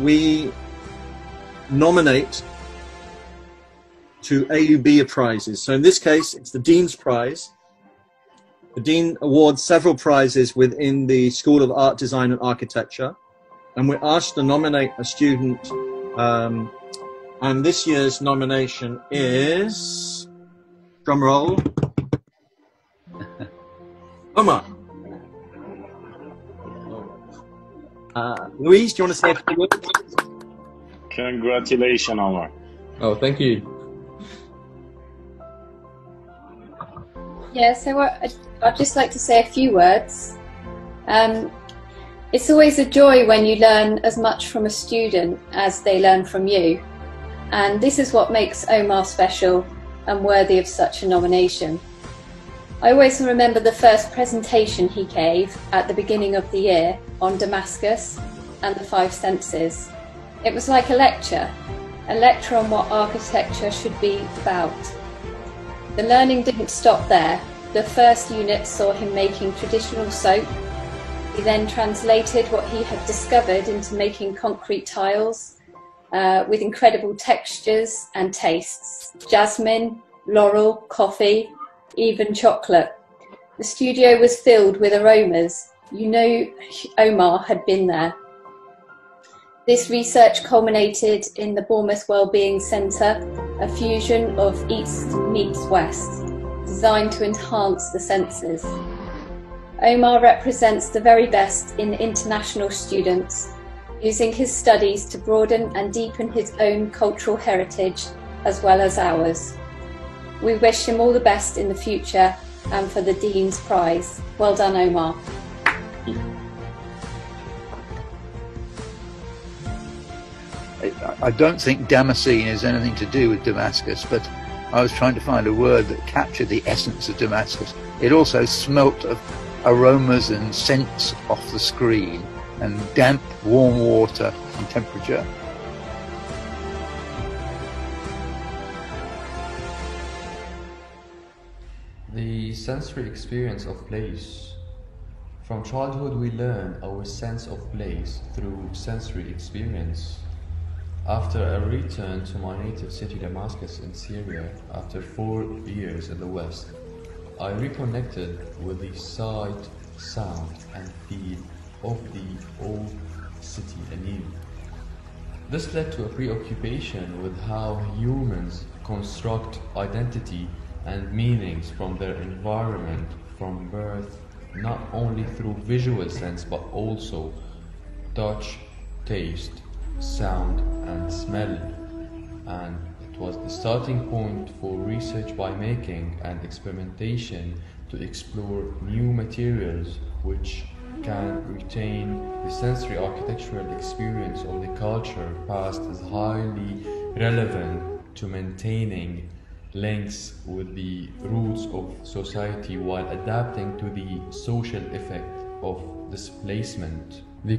we nominate to AUB prizes. So in this case, it's the Dean's Prize. The Dean awards several prizes within the School of Art, Design and Architecture. And we're asked to nominate a student. Um, and this year's nomination is, drum roll, Omar. Uh, Louise, do you want to say a few words? Congratulations, Omar. Oh, thank you. Yeah, so I, I'd just like to say a few words. Um, it's always a joy when you learn as much from a student as they learn from you. And this is what makes Omar special and worthy of such a nomination. I always remember the first presentation he gave at the beginning of the year on Damascus and the five senses. It was like a lecture, a lecture on what architecture should be about. The learning didn't stop there. The first unit saw him making traditional soap. He then translated what he had discovered into making concrete tiles uh, with incredible textures and tastes. Jasmine, laurel, coffee, even chocolate. The studio was filled with aromas. You know Omar had been there. This research culminated in the Bournemouth Wellbeing Centre, a fusion of East meets West, designed to enhance the senses. Omar represents the very best in international students, using his studies to broaden and deepen his own cultural heritage as well as ours. We wish him all the best in the future and for the Dean's Prize. Well done, Omar. I don't think Damascene has anything to do with Damascus, but I was trying to find a word that captured the essence of Damascus. It also smelt of aromas and scents off the screen, and damp, warm water and temperature. The sensory experience of place. From childhood, we learn our sense of place through sensory experience. After a return to my native city Damascus in Syria, after four years in the West, I reconnected with the sight, sound, and feel of the old city anew. This led to a preoccupation with how humans construct identity and meanings from their environment from birth, not only through visual sense but also touch, taste, sound, and smell. And it was the starting point for research by making and experimentation to explore new materials which can retain the sensory architectural experience of the culture past as highly relevant to maintaining links with the roots of society while adapting to the social effect of displacement. The